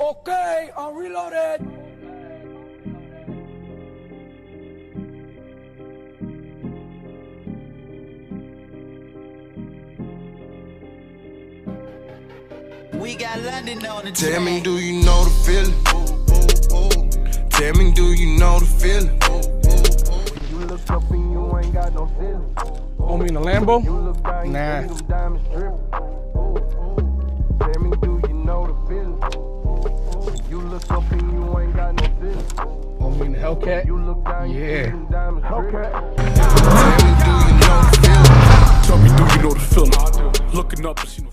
Okay, I'm reloaded. We got London on the Tell me, do you know the feeling? Tell me, do you know the feeling? You look up and you ain't got no feeling. Oh, me in the Lambo? You look down, you Nah. And see no.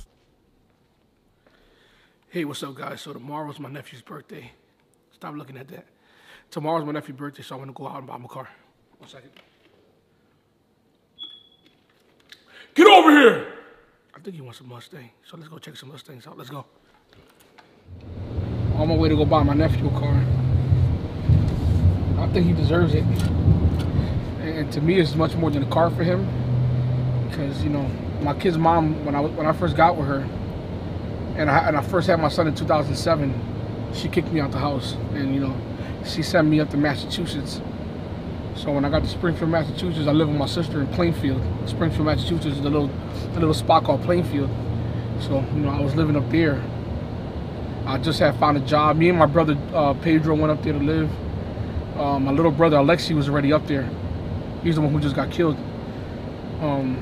Hey, what's up, guys? So tomorrow's my nephew's birthday. Stop looking at that. Tomorrow's my nephew's birthday, so I'm gonna go out and buy him a car. One second. Get over here! I think he wants a Mustang, so let's go check some Mustangs out. Let's go. On my way to go buy my nephew a car. I think he deserves it. And to me, it's much more than a car for him. Because you know, my kid's mom, when I when I first got with her, and I and I first had my son in 2007, she kicked me out the house, and you know, she sent me up to Massachusetts. So when I got to Springfield, Massachusetts, I live with my sister in Plainfield. Springfield, Massachusetts is a little a little spot called Plainfield. So you know, I was living up there. I just had found a job. Me and my brother uh, Pedro went up there to live. Uh, my little brother Alexi was already up there. He's the one who just got killed. Um,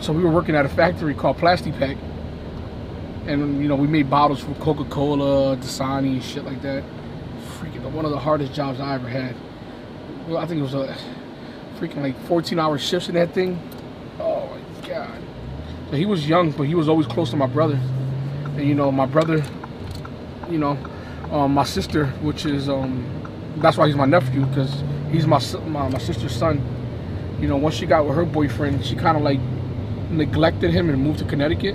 so we were working at a factory called Plastipak, and you know we made bottles for Coca-Cola, Dasani, and shit like that. Freaking one of the hardest jobs I ever had. Well, I think it was a freaking like 14-hour shifts in that thing. Oh my god. So he was young, but he was always close to my brother. And you know, my brother, you know, um, my sister, which is um, that's why he's my nephew because he's my, my my sister's son. You know, once she got with her boyfriend, she kind of like neglected him and moved to Connecticut.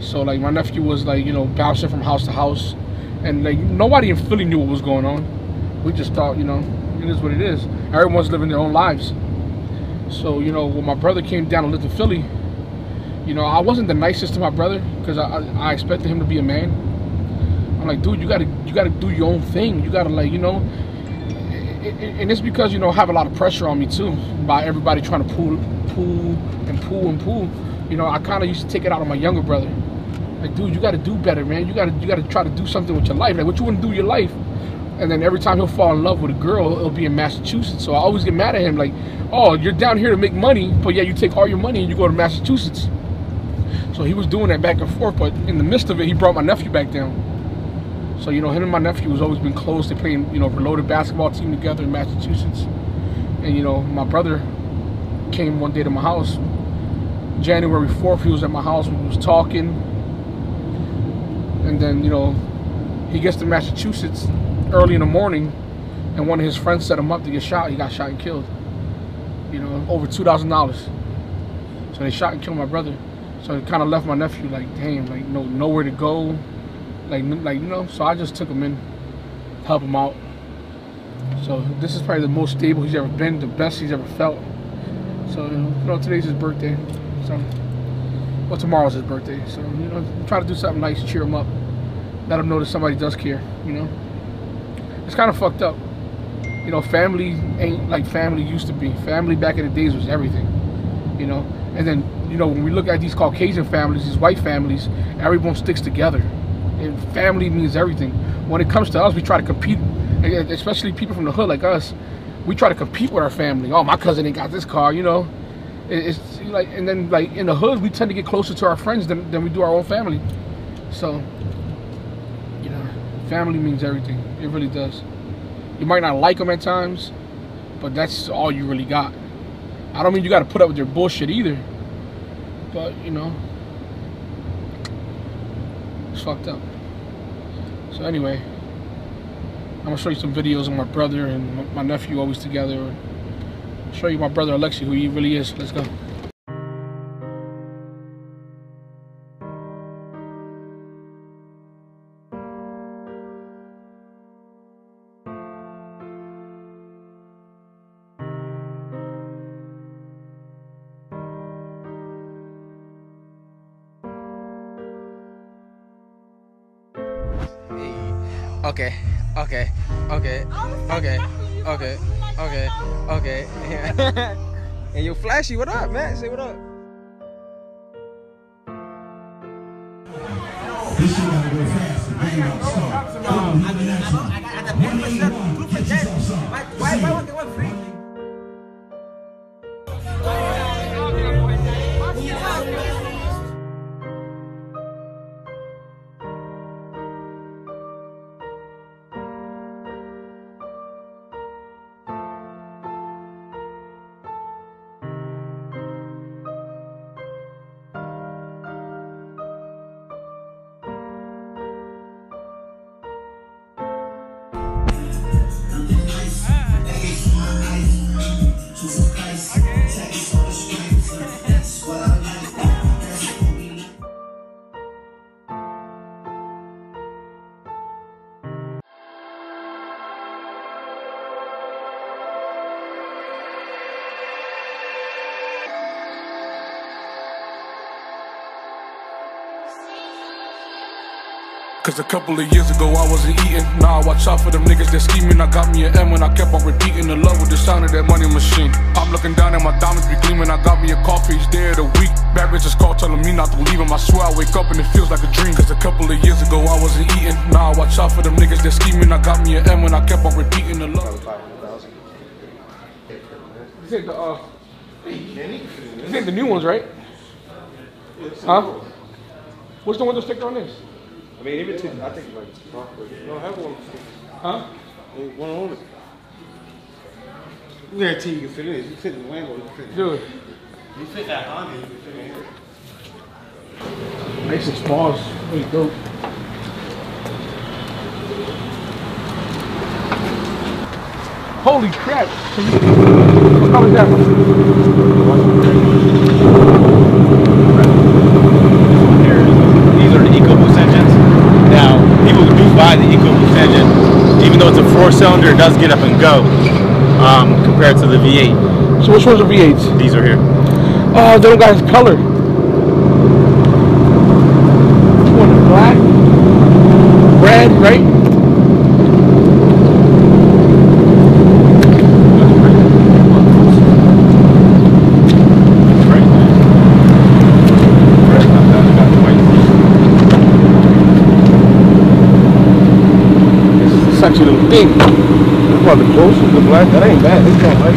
So like my nephew was like you know bouncing from house to house, and like nobody in Philly knew what was going on. We just thought you know it is what it is. Everyone's living their own lives. So you know when my brother came down and lived in Philly, you know I wasn't the nicest to my brother because I, I I expected him to be a man. I'm like, dude, you gotta you gotta do your own thing. You gotta like you know. And it's because you know I have a lot of pressure on me too by everybody trying to pull, pull, and pull and pull. You know I kind of used to take it out on my younger brother. Like, dude, you got to do better, man. You got to you got to try to do something with your life. Like, what you want to do with your life? And then every time he'll fall in love with a girl, it'll be in Massachusetts. So I always get mad at him, like, oh, you're down here to make money, but yeah, you take all your money and you go to Massachusetts. So he was doing that back and forth, but in the midst of it, he brought my nephew back down. So you know, him and my nephew has always been close. They playing, you know, reloaded basketball team together in Massachusetts. And you know, my brother came one day to my house. January 4th, he was at my house. We was talking, and then you know, he gets to Massachusetts early in the morning, and one of his friends set him up to get shot. He got shot and killed. You know, over two thousand dollars. So they shot and killed my brother. So it kind of left my nephew like, damn, like no nowhere to go, like like you know. So I just took him in, help him out. So this is probably the most stable he's ever been, the best he's ever felt. So you know, today's his birthday. So well, tomorrow's his birthday. So you know, try to do something nice, cheer him up, let him know that somebody does care. You know, it's kind of fucked up. You know, family ain't like family used to be. Family back in the days was everything. You know, and then you know when we look at these Caucasian families, these white families, everyone sticks together, and family means everything. When it comes to us, we try to compete, especially people from the hood like us. We try to compete with our family. Oh, my cousin ain't got this car, you know. It's like, and then like in the hood, we tend to get closer to our friends than, than we do our own family. So, you know, family means everything. It really does. You might not like them at times, but that's all you really got. I don't mean you got to put up with their bullshit either, but you know, it's fucked up. So anyway, I'm gonna show you some videos of my brother and my- nephew always together. Show you my brother Alexi, who he really is. Let's go. Okay, okay, okay, okay, okay, okay, okay. and you flashy, what up, man? Say what up. This shit gotta go fast. Cause a couple of years ago I wasn't eating. Now I watch out for them niggas that scheming. I got me an M and I kept on repeating the love with the sound of that money machine. I'm looking down at my diamonds be gleaming. I got me a coffee each day of the week. Bad bitches call telling me not to leave 'em. I swear I wake up and it feels like a dream. Cause a couple of years ago I wasn't eating. Now I watch out for them niggas that scheming. I got me an M and I kept on repeating the love. This ain't the uh. This ain't the new ones, right? Huh? What's the window sticker on this? I mean, even to, I think like, no, have one. Huh? One on it. Guarantee you can fit in. You fit in the Lambo, you can fit in. Dude, You fit that Honda, you can fit in here. nice and smalls. Really dope. Holy crap! What color is that? These are the EcoBoost engines. Now, buy the EcoBoost engine, even though it's a four-cylinder, it does get up and go um, compared to the V8. So which ones are V8s? These are here. Oh, they don't got his color. What, black? Red, right? Sexy little thing. Well, the closest, to black, that ain't bad. It's not like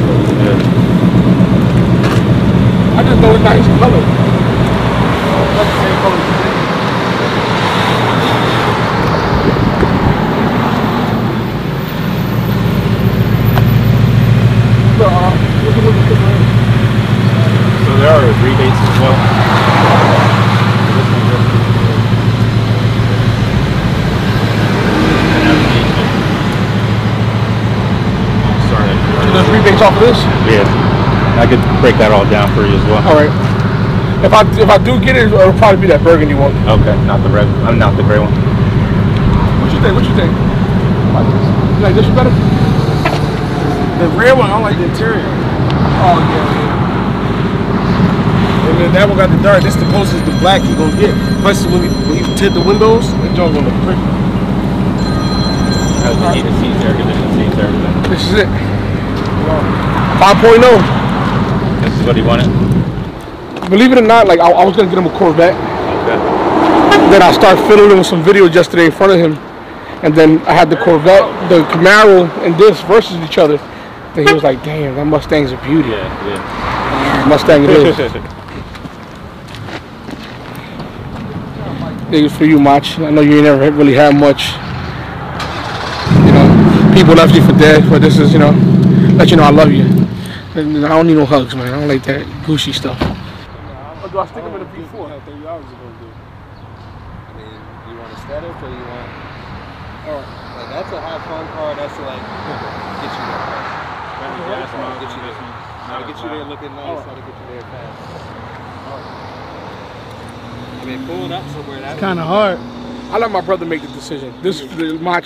I just know it's not his color. That's the same color as the thing. So, uh, what's the window sticker in? So there are rebates as well. Sorry. So there's rebates off of this? Yeah. I could break that all down for you as well. All right. If I if I do get it, it'll probably be that burgundy one. Okay, not the red. I'm not the gray one. What you think? What you think? You like this one better? The red one, I don't like the interior. Oh yeah. And then that one got the dark. This the closest to black you gonna get. Plus, when you, when you tint the windows, that joint gonna look pretty. Has the heated seats, air conditioned seats, everything. This is it. 5.0. This is what he wanted. Believe it or not, like I, I was gonna get him a Corvette. Okay. Then I started fiddling with some videos yesterday in front of him, and then I had the Corvette, the Camaro, and this versus each other. And he was like, "Damn, that Mustang's a beauty." Yeah, yeah. Mustang it is. Niggas for you, Mach. I know you ain't never really had much. You know, people left you for dead, but this is, you know, let you know I love you. And I don't need no hugs, man. I don't like that gushy stuff. Or do I stick him in a V4? How 30 hours is gonna do? I mean, you want a static or you want? Or like that's a high fun car. That's like get you there. Right? That's how to get you there. How to get you there looking nice. How to get you there fast. I mean, pulling up somewhere. That's Kind of hard. I let my brother make the decision. This is the Mach.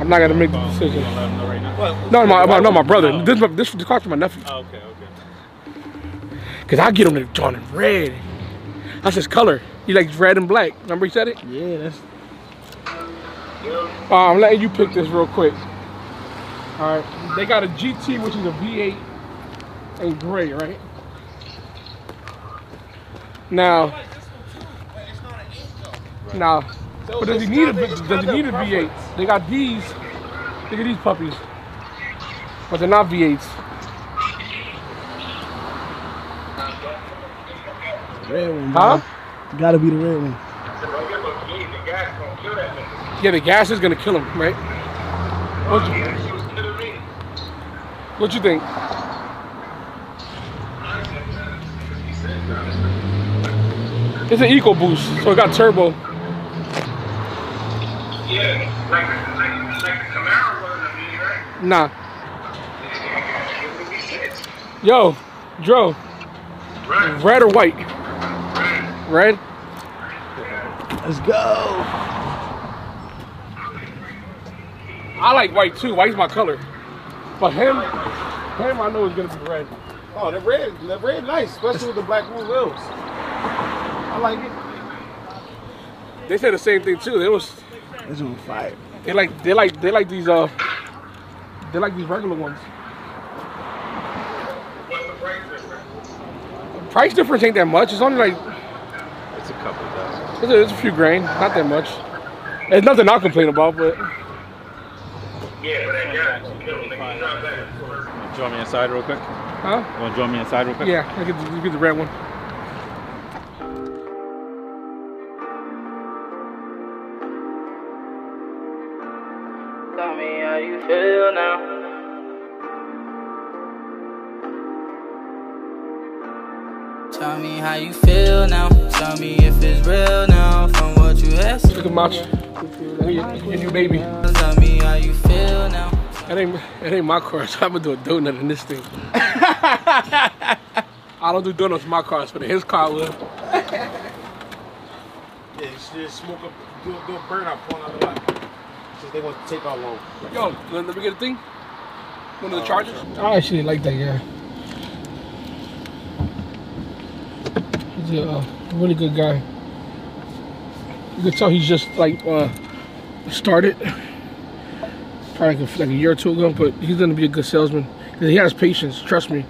I'm not gonna make the decision. Let him right now. No, my, my no, my brother. This this this car for my nephew. Oh, okay, okay. Cause I get him the John in red. That's his color. He likes red and black. Remember he said it? Yeah, that's. Uh, I'm letting you pick this real quick. All right, they got a GT, which is a V8 in gray, right? Now, now, but does he need a does he need a V8? They got these. Look at these puppies, but they're not V8s. Red one. Huh? bro. Gotta be the red one. Yeah, the gas is gonna kill him, right? What you, what you think? It's an Eco Boost, so it got turbo. Yeah, like, like, like the Camaro wasn't a V, right? Nah. It would be six. Yo, Dro, Right. red or white? Red? Let's go. I like white too. White's my color. But him, him, I know is gonna be red. Oh, the red, the red nice, especially with the black wheel wheels. I like it. They said the same thing too. They was It's on fire. they like they like they like these uh they like these regular ones. What's the price difference? Price difference ain't that much. It's only like It's a couple thousand. it's a, it's a few grand, not that much. It's nothing I'll complain about, but Yeah, but that gas is killing the nigga. You know that. You join me inside real quick? huh? You want to join me inside real quick? Yeah, I get the, get the red one. You asked. Look at Mach. Your, your new baby. Tell me how you feel now. That ain't that ain't my car, so I'm gonna do a donut in this thing. I don't do donuts in my cars, but in his car will. Yeah, you should just smoke up, do, do a burnout point on the light. Since they want to take all long. Yo, let, let me get a thing. One of the chargers. I actually like that guy. He's a uh, really good guy. You can tell he's just like uh, started probably like a, like a year or two ago, but he's gonna be a good salesman because he has patience. Trust me.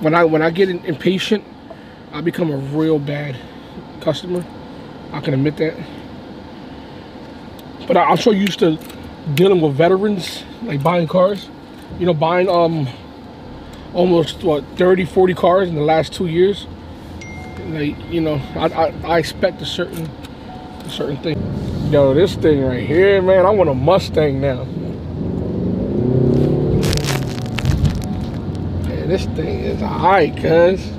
When I when I get impatient, I become a real bad customer. I can admit that. But I, I'm so used to dealing with veterans, like buying cars. You know, buying um almost what 30, 40 cars in the last two years. Like you know, I I, I expect a certain a certain thing. Yo, this thing right here, man, I want a Mustang now. Man, this thing is alright, cuz.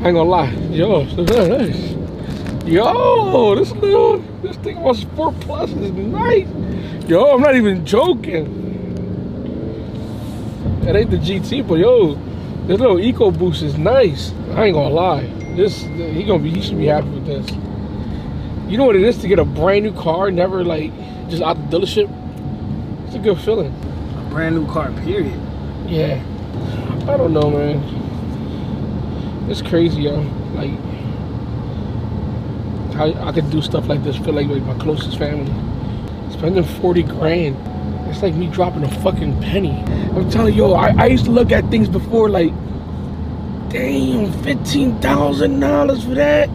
I ain't gonna lie. Yo. Yo, this little, this thing was Sport Plus is nice. Yo, I'm not even joking. That ain't the GT, but yo, this little Eco Boost is nice. I ain't gonna lie. This, he gonna be, he should be happy with this. You know what it is to get a brand new car, never like just out the dealership. It's a good feeling. A brand new car, period. Yeah. I don't know, man. It's crazy, yo. Like, how I could do stuff like this, feel like, like my closest family. Spending 40 grand. It's like me dropping a fucking penny. I'm telling you, yo, I, I used to look at things before like, damn, $15,000 for that.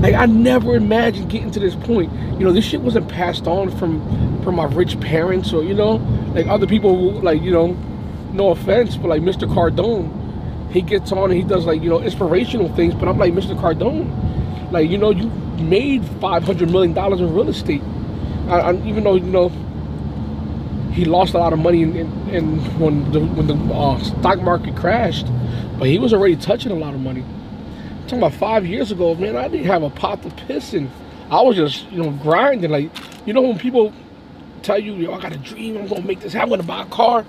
Like I never imagined getting to this point. You know, this shit wasn't passed on from from my rich parents or you know, like other people. Who, like you know, no offense, but like Mr. Cardone, he gets on and he does like you know inspirational things. But I'm like Mr. Cardone, like you know, you made five hundred million dollars in real estate. I, I, even though you know he lost a lot of money in, in, in when the when the uh, stock market crashed, but he was already touching a lot of money talking about five years ago, man, I didn't have a pot to piss in. I was just, you know, grinding. Like, you know, when people tell you, yo, I got a dream, I'm gonna make this, happen, I'm gonna buy a car.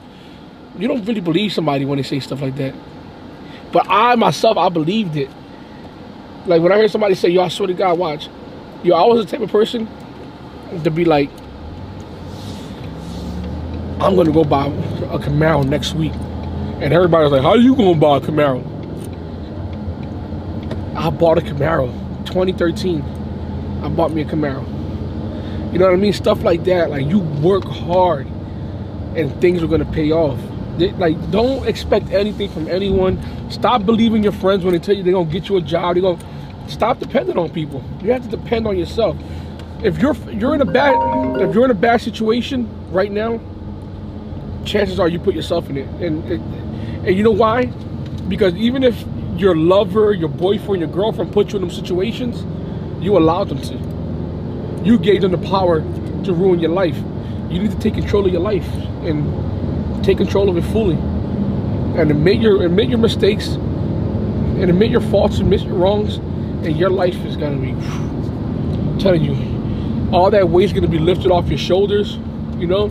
You don't really believe somebody when they say stuff like that. But I myself, I believed it. Like when I heard somebody say, yo, I swear to God, watch. Yo, I was the type of person to be like, I'm gonna go buy a Camaro next week. And everybody's like, how are you gonna buy a Camaro? I bought a Camaro, 2013. I bought me a Camaro. You know what I mean? Stuff like that. Like you work hard, and things are gonna pay off. They- like don't expect anything from anyone. Stop believing your friends when they tell you they're gonna get you a job. They're gonna stop depending on people. You have to depend on yourself. If you're you're in a bad if you're in a bad situation right now, chances are you put yourself in it. And and, and you know why? Because even if your lover, your boyfriend, your girlfriend put you in them situations, you allowed them to. You gave them the power to ruin your life. You need to take control of your life and take control of it fully. And admit your admit your mistakes and admit your faults, and admit your wrongs, and your life is gonna be I'm telling you, all that weight's gonna be lifted off your shoulders, you know.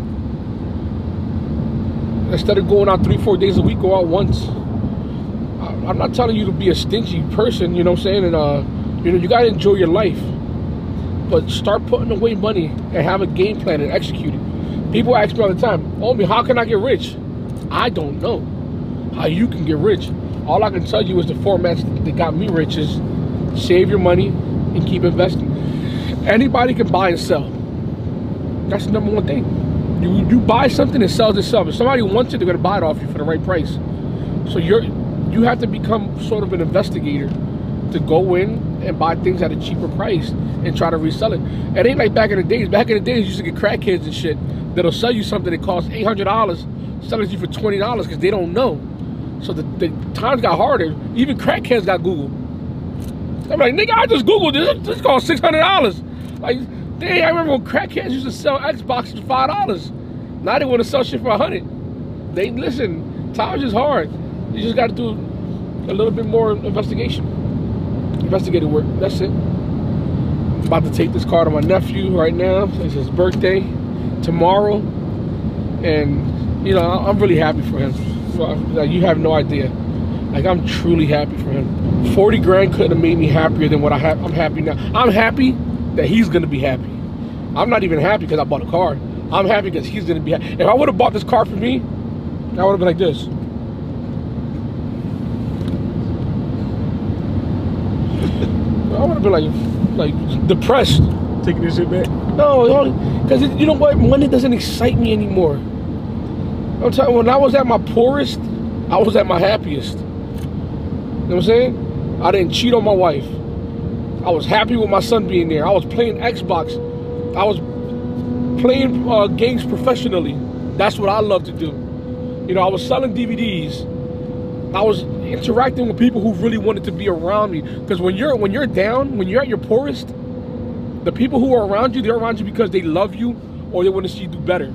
Instead of going out three, four days a week, go out once. I'm not telling you to be a stingy person, you know what I'm saying? And uh, you know, you gotta enjoy your life. But start putting away money and have a game plan and execute it. People ask me all the time, Omi, how can I get rich? I don't know how you can get rich. All I can tell you is the formats that got me rich is save your money and keep investing. Anybody can buy and sell. That's the number one thing. You you buy something and sells itself. If somebody wants it, they're gonna buy it off you for the right price. So you're you have to become sort of an investigator to go in and buy things at a cheaper price and try to resell it. It ain't like back in the days. Back in the days, you used to get crackheads and shit that'll sell you something that costs eight hundred dollars, sell it to you for twenty dollars because they don't know. So the, the times got harder. Even crackheads got Google. I'm like, nigga, I just Googled this. This costs six hundred dollars. Like, dang, I remember when crackheads used to sell Xboxes for five dollars. Now they want to sell shit for a hundred. They listen. Times is hard. You just got to do a little bit more investigation, investigative work. That's it. I'm about to take this car to my nephew right now. It's his birthday tomorrow, and you know I'm really happy for him. Like, you have no idea. Like I'm truly happy for him. 40 grand couldn't have made me happier than what I have. I'm happy now. I'm happy that he's gonna be happy. I'm not even happy because I bought a car. I'm happy because he's gonna be happy. If I would have bought this car for me, I would have been like this. I would have been like, like depressed. Taking this shit back. No, because you know what? Money doesn't excite me anymore. I'm telling you, when I was at my poorest, I was at my happiest. You know what I'm saying? I didn't cheat on my wife. I was happy with my son being there. I was playing Xbox. I was playing uh, games professionally. That's what I love to do. You know, I was selling DVDs. I was interacting with people who really wanted to be around me. Because when you're when you're down, when you're at your poorest, the people who are around you, they're around you because they love you or they want to see you do better.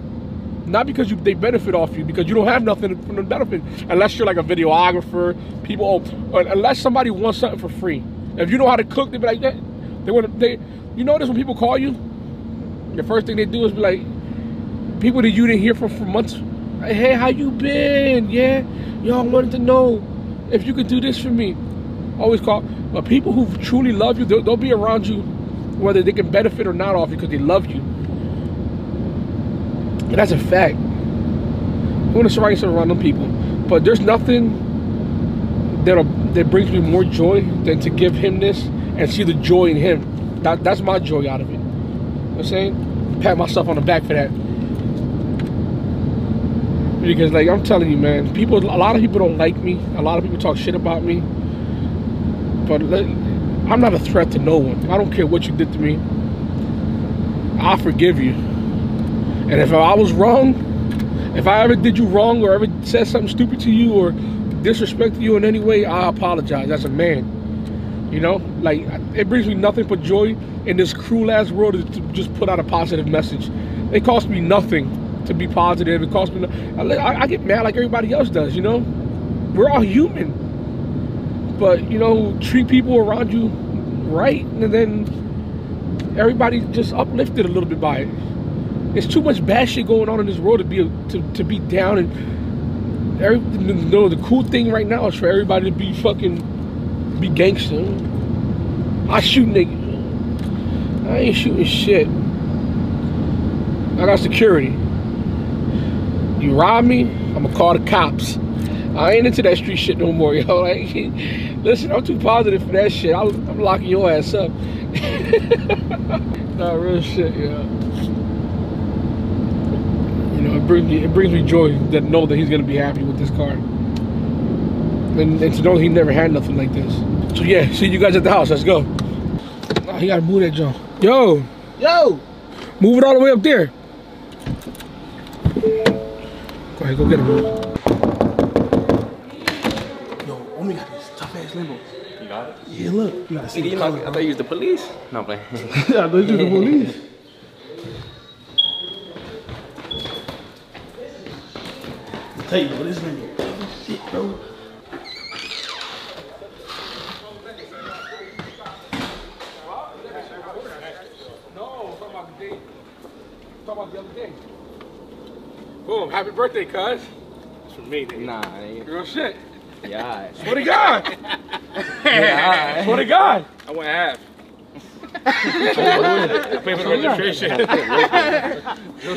Not because you they benefit off you, because you don't have nothing from the benefit. Unless you're like a videographer, people, or unless somebody wants something for free. If you know how to cook, they be like that. They want. They, you notice when people call you, the first thing they do is be like, people that you didn't hear from for months. Hey, how you been? Yeah, y'all wanted to know if you could do this for me. Always call. But people who truly love you, they'll, they'll be around you, whether they can benefit or not off you, because they love you. And that's a fact. You want to surround yourself around them people. But there's nothing that'll, that brings me more joy than to give him this and see the joy in him. That, that's my joy out of it. You know I'm saying? Pat myself on the back for that. Because like I'm telling you, man, people a lot of people don't like me. A lot of people talk shit about me. But let- I'm not a threat to no one. I don't care what you did to me. I forgive you. And if I was wrong, if I ever did you wrong or ever said something stupid to you or disrespected you in any way, I apologize as a man. You know, like it brings me nothing but joy in this cruel ass world to just put out a positive message. It costs me nothing to be positive. It costs me. No, I, I get mad like everybody else does. You know, we're all human. But you know, treat people around you right, and then everybody just uplifted a little bit by it. There's too much bad shit going on in this world to be to, to be down and every the cool thing right now is for everybody to be fucking be gangster. I shoot niggas. I ain't shooting shit. I got security. You rob me, I'ma call the cops. I ain't into that street shit no more, yo. Like, listen, I'm too positive for that shit. I'm, I'm locking your ass up. nah, real shit, yeah. You know, it brings me it brings me joy that know that he's gonna be happy with this car. And, and to know he never had nothing like this. So yeah, see you guys at the house. Let's go. Nah, he gotta move that jump. Yo, Yo! move it all the way up there. Go ahead, go get him. Yo, Omi got this tough ass Lambo. You got it? Yeah, look. You gotta see Nigga, you know, I thought you was the police. No, I'm playing. Yeah, those are the police. Tell you, bro, this Lambo tough as shit, bro. No, talking about the day. Talking about the other day. Boom, happy birthday, cuz. It's for me, nigga. nah, nigga. Real shit. Yeah. Swear to God. Yeah. Swear to God. I went half. I paid for the registration.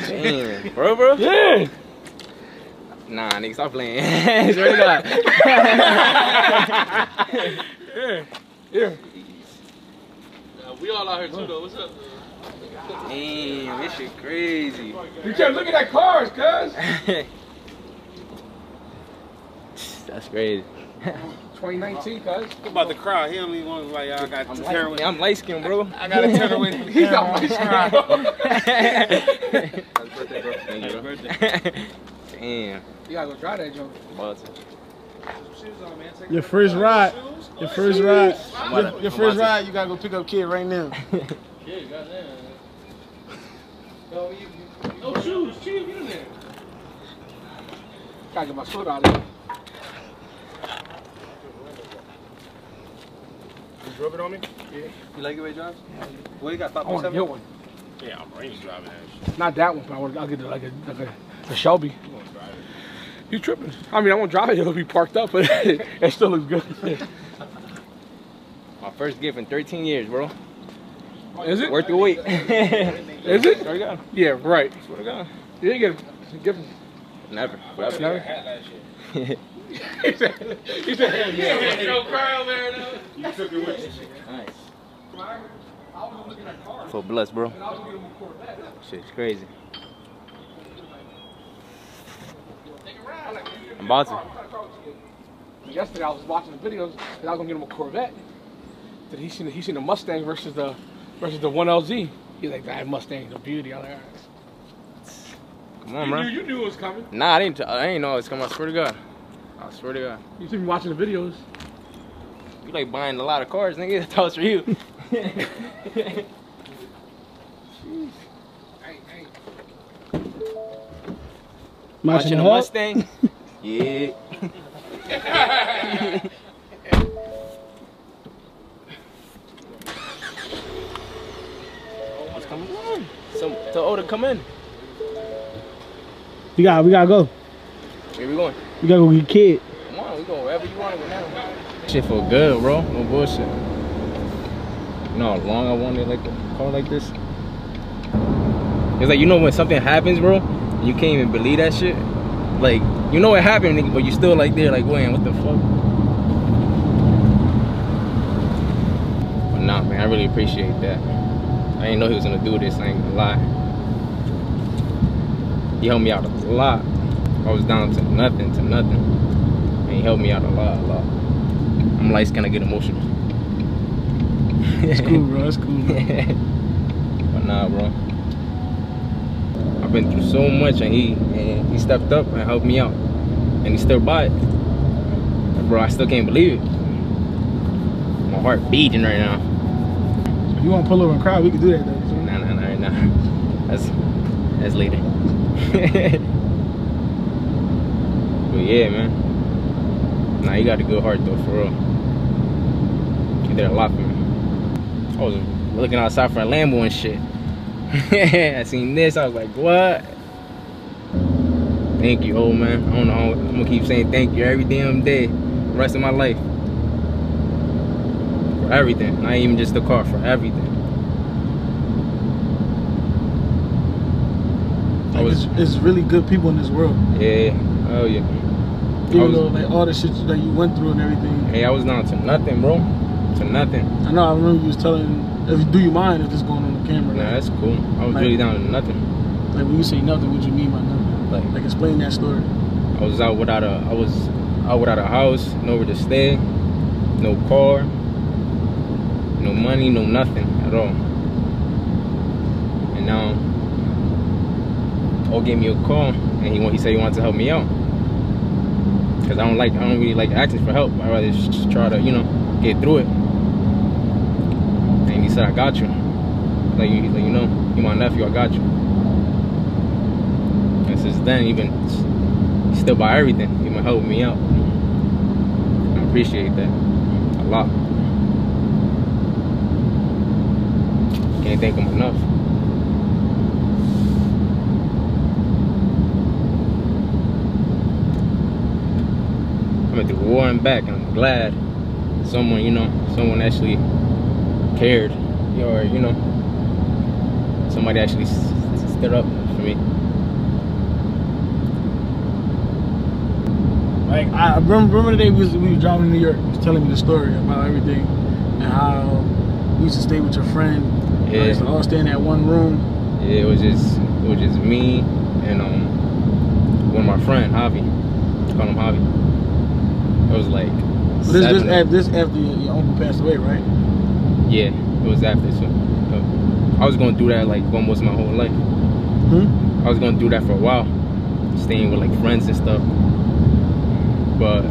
Damn. Bro, bro? yeah. Nah, nigga, stop playing. Swear to God. Yeah. Yeah. we all out here too, though. What's up? Damn, this shit crazy. You kept looking at that cars, cuz. That's crazy. 2019, cuz. What about the crowd? He don't even want like I got I'm to turn I'm light skinned, bro. I gotta turn away from the He's camera. not my shit, Happy birthday, bro. Thank you, bro. Damn. You gotta go try that joint. About to. Your first ride. Your first ride. Your, about to- your first ride, you gotta go pick up kid right now. Kid, goddamn. No shoes, chill, get in there. Gotta get my foot out of here. You drove it on me? Yeah. You like the way it drives? What you got? Thought I want to get one. Yeah, I'm range driving that shit. Not that one, but I want. I'll get like a like a, a Shelby. You want to drive it? You tripping? I mean, I won't drive it. It'll be parked up, but it still looks good. My first gift in 13 years, bro. Oh, is it? Worth the wait. Is it? Swear to God. Yeah, right. Swear to God. You didn't get give him. Never. Forever. Never. Hat last year. he said, he said, hell yeah. no crowd there, though. You took it with you. Nice. I was looking at cars. For bless, bro. and I was looking at a Corvette. Shit's crazy. I'm about to. Yesterday I was watching the videos and I was gonna get him a Corvette. That he seen he seen a Mustang versus the versus the one LZ. He's like that Mustang's a beauty. I'm like, all right. Come on, you, bro. knew, you knew it was coming. Nah, I didn't. I didn't know it's coming. I swear to God. I swear to God. You see me watching the videos. You like buying a lot of cars, nigga. That was for you. Hey, hey. Watching a Hawk? Mustang. yeah. What's coming on? Some to order come in. We got, we gotta go. Where we going? We gotta go get kid. Come on, we go wherever you want to go now. Shit feel good, bro. No bullshit. You know how long I wanted like a car like this? It's like you know when something happens, bro, and you can't even believe that shit. Like you know what happened, nigga, but you still like there, like, wait, what the fuck? But nah, man, I really appreciate that. I didn't know he was gonna do this. I ain't gonna lie. He helped me out a lot. I was down to nothing, to nothing. And he helped me out a lot, a lot. I'm like, gonna get emotional. It's cool, bro. It's cool. Bro. but nah, bro. I've been through so much, and he and he stepped up and helped me out, and he still bought it. Bro, I still can't believe it. My heart beating right now. If you wanna pull over and cry, we can do that though. Nah, nah, nah, nah. That's that's later. but yeah, man. Nah, you got a good heart though, for real. You did a lot for me. I was looking outside for a Lambo and shit. I seen this, I was like, what? Thank you, old man. I don't know, I'm gonna keep saying thank you every damn day, the rest of my life. For everything, not even just the car, for everything. I Like, was, it's, it's really good people in this world. yeah, oh yeah. Even was- though like all the shit that you went through and everything. Hey, I was down to nothing, bro. To nothing. I know I remember you was telling If do you mind if this going camera? Nah, that's cool. I was Like- really down to nothing. Like when you say nothing, what do you mean by nothing? Like, Like explain that story. I was out without a I was out without a house, nowhere to stay, no car, no money, no nothing at all. And now O gave me a call and he he said he wanted to help me out. Cause I don't like I don't really like asking for help. I rather just try to, you know, get through it. And he said I got you. Like you like, you know, you my nephew, I got you. And since then even still buy everything. He been helping me out. I appreciate that a lot. Can't thank him enough. I went through war and back, and I'm glad someone, you know, someone actually cared, or you know, somebody actually stood up for me. Like I remember, remember the day we was, we was driving to New York. You was telling me the story about everything and how we used to stay with your friend. Yeah. Yeah. used to all stay in that one room. Yeah, it was just it was just me and um one of my friend Javi. Call him Javi. It was like this this after, this after your, your uncle passed away, right? yeah, it was after so I was gonna do that like almost my whole life. Hmm? I was gonna do that for a while, staying with like friends and stuff. But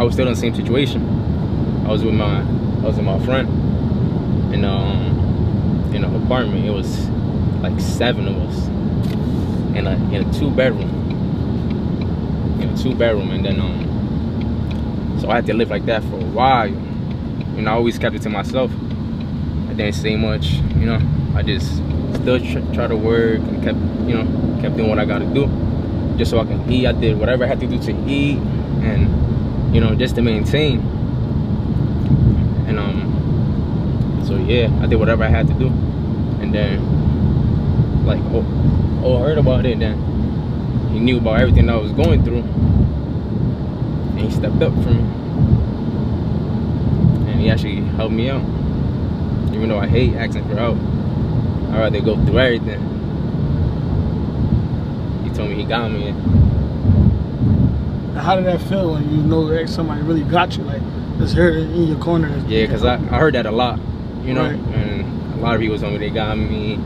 I was still in the same situation. I was with my I was with my friend in um in an apartment. It was like seven of us in a in a two bedroom. In a two bedroom and then um so I had to live like that for a while. And I always kept it to myself. I didn't say much, you know. I just still tr- try to work and kept, you know, kept doing what I gotta do, just so I can eat. I did whatever I had to do to eat, and you know, just to maintain. And um, so yeah, I did whatever I had to do, and then like oh, oh, I heard about it. Then he knew about everything I was going through, and he stepped up for me, and he actually helped me out. Even though I hate asking for help, I'd rather go through everything. He told me he got me. And how did that feel when you know that somebody really got you? Like just heard it in your corner. Yeah, because I, I heard that a lot, you know, Right. and a lot of people told me they got me,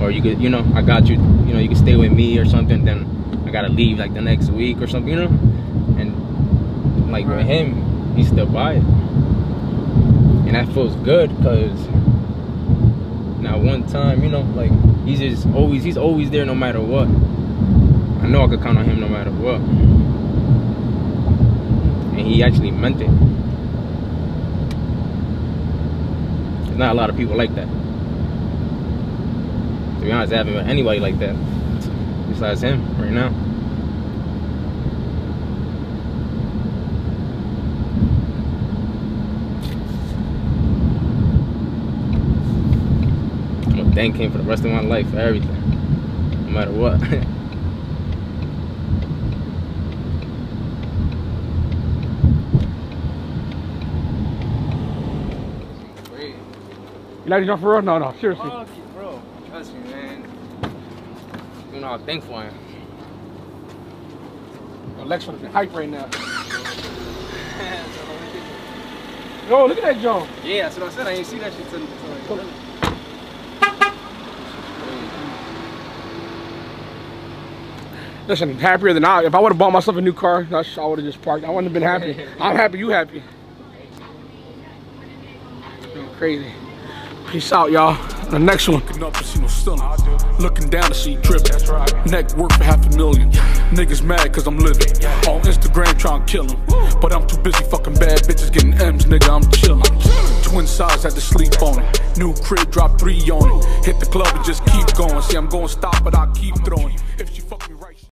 or you could, you know, I got you, you know, you can stay with me or something, then I gotta leave like the next week or something, you know? And like with him, he's still by it. And that feels good because now one time, you know, like he's just always, he's always there no matter what. I know I could count on him no matter what. And he actually meant it. There's not a lot of people like that. To be honest, I haven't met anybody like that besides him right now. I'm gonna thank him for the rest of my life for everything, no matter what. You like to jump for real? No, no, seriously. You, bro. Trust me, man. You know how thankful I am. Alexa is hype right now. Yo, look at that John. Yeah, that's what I said. I ain't see that shit till, till like, Listen, happier than I. If I would have bought myself a new car, I would have just parked. I wouldn't have been happy. I'm happy. You happy? Crazy. Peace out, y'all. The next one. Looking up and see no stunner. Looking down to see dripping. Neck worth for half a million. Niggas mad cause I'm living. On Instagram trying to kill 'em. But I'm too busy fucking bad bitches getting M's, nigga. I'm chillin'. Twin size had to sleep on it. New crib, drop three on it. Hit the club and just keep going. See, I'm going stop, but I keep throwing. If she